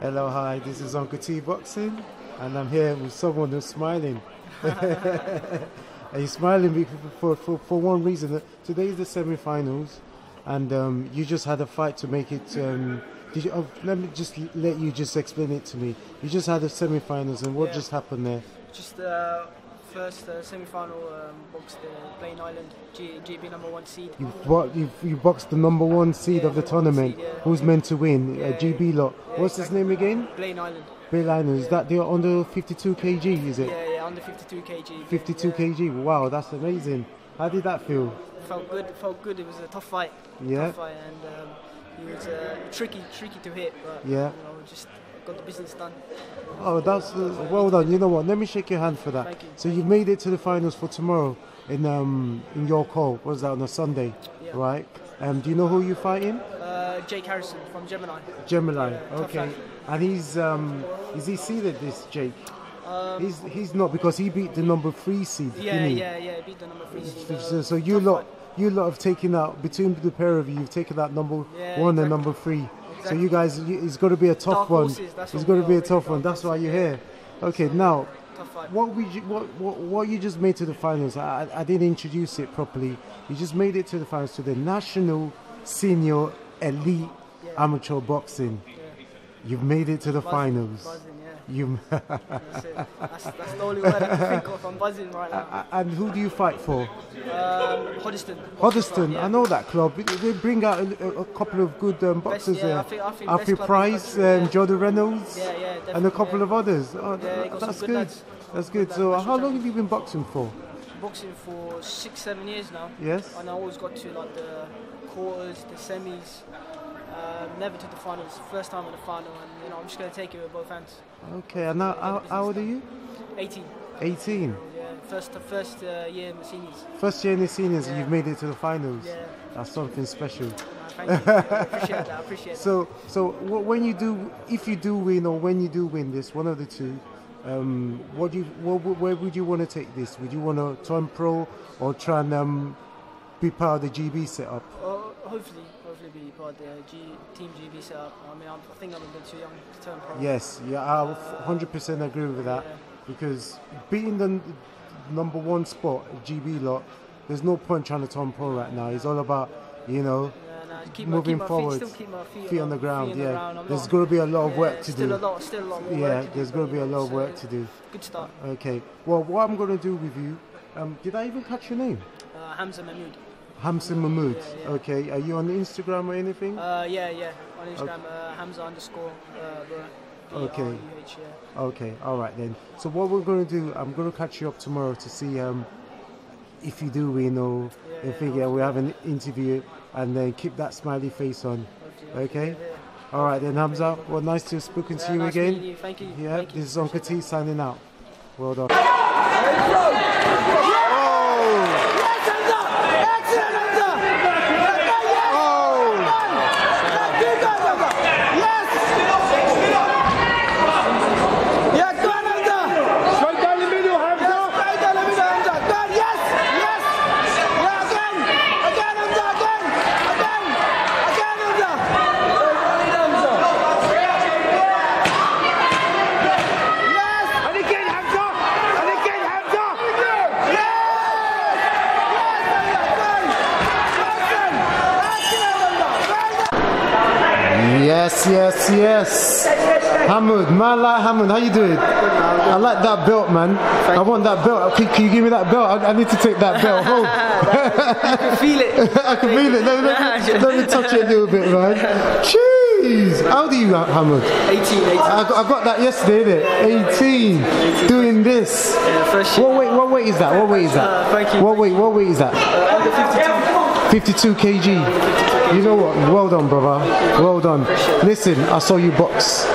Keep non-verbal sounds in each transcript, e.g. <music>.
Hello, hi, this is Uncle T Boxing, and I'm here with someone who's smiling. <laughs> and he's smiling for, for, for one reason. Today is the semi finals, and um, you just had a fight to make it. Um, did you, oh, let me just let you just explain it to me. You just had the semi finals, and what Yeah. just happened there? Just uh, first uh, semi-final um, boxed uh, Plain Island G- GB number one seed. You, bo- you, you boxed the number one seed Yeah, of the tournament. seed, yeah. Who's meant to win? Yeah, uh, GB lot. yeah, What's his name again? Plain Island. Bill Liner. Is that the under 52 kg? Is it? Yeah, yeah, under 52 kg. 52 yeah. kg. Wow, that's amazing. How did that feel? Felt good. Felt good. It was a tough fight. Yeah. Tough fight, and um, he was uh, tricky, tricky to hit, but Yeah. you know, just got the business done. Oh, that's uh, well done. You know what? Let me shake your hand for that. Thank you. So you've made it to the finals for tomorrow in um in York Hall. What was that on a Sunday, Yeah. right? Um, do you know who you're fighting? Uh, Jake Harrison from Gemini. Gemini. Yeah, okay. And he's um is he seeded this Jake? Um, He's he's not because he beat the number three seed. yeah, yeah, yeah. Beat the number three seed. uh, So, so you lot fight. you lot have taken out between the pair of you. You've taken out number Yeah, one and exactly. number three. So you guys, you- it's got to be a tough Dark one. horses, it's got to be a tough really one. That's why you're here. Okay, now what we what, what what you just made to the finals? I, I I didn't introduce it properly. You just made it to the finals to the national senior elite Yeah. amateur boxing. Yeah. You've made it to the Buzzing, finals. Buzzing, yeah. You That's. <laughs> That's, that's the only word I can think of. I'm buzzing right now. and who do you fight for? Um, Hoddesdon. Hoddesdon. Yeah. I know that club. They bring out a, a- couple of good um, boxers yeah, there. I think- I think Alfie best club in the Price, um, yeah. Jordan Reynolds, Yeah, yeah, and a couple of others. Oh, Yeah, you got that's good good. That's good. So, how long have you been boxing for? Boxing for six, seven years now. Yes. And I always got to like the quarters, the semis. Um, never to the finals. First time in the final, and you know I'm just gonna take it with both hands. Okay. And now, how, how old are you? 18. 18. Yeah. First, first uh, year in the seniors. First year in the seniors, and Yeah. you've made it to the finals. Yeah. That's something special. Uh, thank you. I appreciate that. I appreciate that. <laughs> So, so when you do, if you do win, or when you do win this, one of the two, um, what do you, what, where would you want to take this? Would you want to turn pro or try and um, be part of the GB setup? Uh, hopefully, hopefully be part of the G, Team GB setup. I mean, I'm, I think I'm a bit too young to turn pro. Yes, yeah, I 100% agree with that Yeah. because beating the number one spot, GB lot, there's no point trying to turn pro right now. It's all about, you know, Yeah, nah, keep my, moving my forward. Feet, still keep my feet, feet on the ground. on yeah, the ground. There's going to be a lot of yeah, work to still do. A lot, still a lot yeah, work to do, there's to be a lot of work to do. Good start. Okay. Well, what I'm going to do with you, um, did I even catch your name? Uh, Hamza Mehmood. Hamza Mehmood. Yeah, yeah. Okay. Are you on Instagram or anything? Uh, yeah, yeah. On Instagram, uh, Hamza underscore. Uh, Okay. Yeah. Okay. All right then. So what we're going to do, I'm going to catch you up tomorrow to see um, if you do win or Yeah, if we, yeah, we have an interview and then keep that smiley face on. Hopefully, Okay. yeah, yeah. All right then, Hamza. Well, nice to have spoken to you nice again. you. Thank you. Yeah. Thank you. This is Uncle T signing out. Well done. Straight down the middle, Hamza. And again, Hamza. And again, Hamza. Yes, yes, yes. Hamud, like Hamud, how you doing? I like that belt, man. I want that belt. Can, can you give me that belt? I, I need to take that belt home. <laughs> Feel it. <laughs> I can feel it. Let, let, let me touch it a little bit, man. Jeez. How old are you, Hamud? 18, 18. I, got- I got that yesterday, innit? 18. Doing this. Yeah, first year. What weight, what weight is that? What weight is that? Uh, thank you. What weight, what weight is that? Under 52. 52 kg. You know what? Well done, brother. Well done. Listen, I saw you box.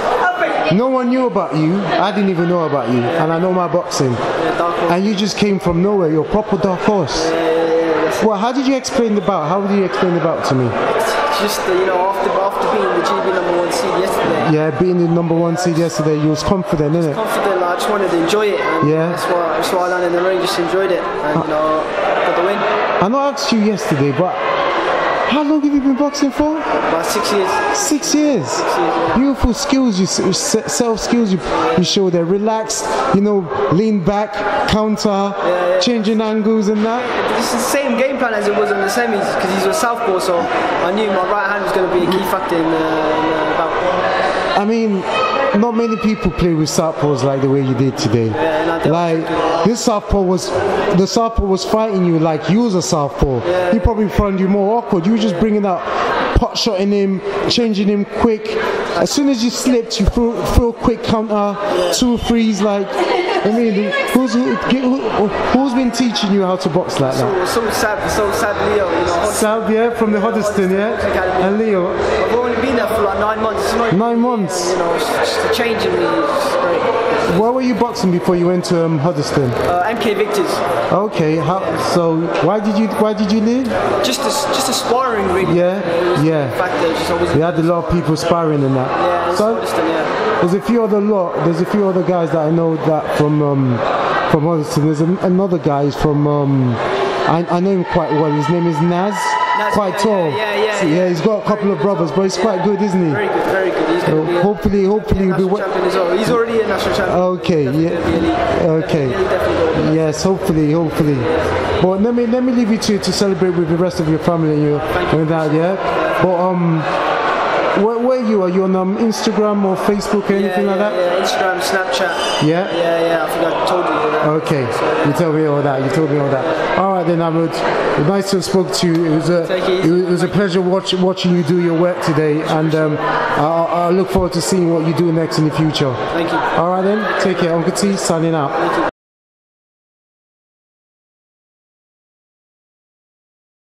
No one knew about you. I didn't even know about you, and I know my boxing. Yeah, dark horse. And you just came from nowhere. You're a proper dark horse. Well, how did you explain the bout? How did you explain the bout to me? Just uh, you know, after after being the GB number one seed yesterday, Yeah, being the number one seed yesterday, you was confident, innit? confident. Like, I just wanted to enjoy it. Yeah. That's why that's why I landed in the ring. Just enjoyed it, and you know, got the win. I know I asked you yesterday, but How long have you been boxing for? About six years. Six years. years, yeah. Beautiful skills, you self skills you, you show there. Relaxed, you know, lean back, counter, changing angles and that. It's the same game plan as it was in the semis because he's a southpaw, so I knew my right hand was going to be a key factor in, uh, in the bout. I mean, not many people play with southpaws like the way you did today. Yeah, like this southpaw was, the southpaw was fighting you like you was a southpaw. He probably found you more awkward. You were just bringing out, pot shotting him, changing him quick. As soon as you slipped, you threw, threw a quick counter, two threes. Like, I mean, who's who, who, who's been teaching you how to box like that? So, so sad, so sad, Leo. You know, Sab, yeah, from the Hoddesdon, yeah, and Leo. I've been there for like nine months. Not Nine months. You know, just change in me. Great. Where were you boxing before you went to um, Hoddesdon? Uh, MK Victors, Okay, how, so why did you why did you leave? just a, just a sparring ring. Yeah, was yeah. Fact that it's just always We had a lot of people sparring in that. yeah, so yeah. there's a few other lot. There's a few other guys that I know that from um, from Hoddesdon. There's an, another guy from um, I, I know him quite well. His name is Naz. Quite yeah, tall. yeah, yeah, So, yeah. he's got a couple of brothers, but he's quite good, isn't he? Very good, very good. He's going to be a Hopefully, hopefully he'll be. national champion as well. He's already a national champion. Okay, yeah. Okay. Definitely. Yes, hopefully, hopefully. But let me let me leave you to, to celebrate with the rest of your family and your you. and that, yeah. But um, where, where you are you on um, Instagram or Facebook or anything yeah, like that? yeah. Instagram, Snapchat. Yeah. Yeah, yeah. I think I told you that. Okay, you told me all that. You told me all that. All right then, Ahmed. Nice to have spoke to you. It was a it it was a pleasure watch, watching you do your work today, and um, I, I look forward to seeing what you do next in the future. Thank you. All right then, take care. Uncle T signing out.